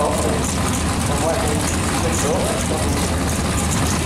hope is the one resort.